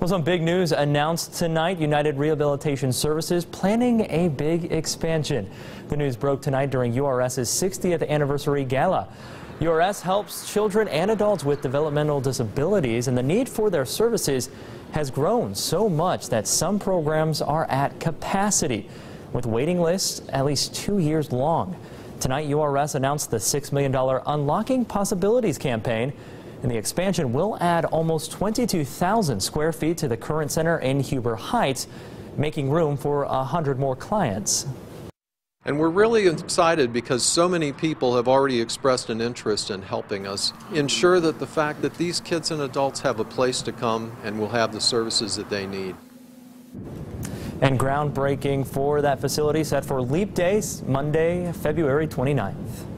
Well, some big news announced tonight. United Rehabilitation Services planning a big expansion. The news broke tonight during URS's 60th anniversary gala. URS helps children and adults with developmental disabilities, and the need for their services has grown so much that some programs are at capacity, with waiting lists at least two years long. Tonight, URS announced the $6 million Unlocking Possibilities campaign and the expansion will add almost 22,000 square feet to the current center in Huber Heights, making room for 100 more clients. And we're really excited because so many people have already expressed an interest in helping us ensure that the fact that these kids and adults have a place to come and will have the services that they need. And groundbreaking for that facility set for Leap Day, Monday, February 29th.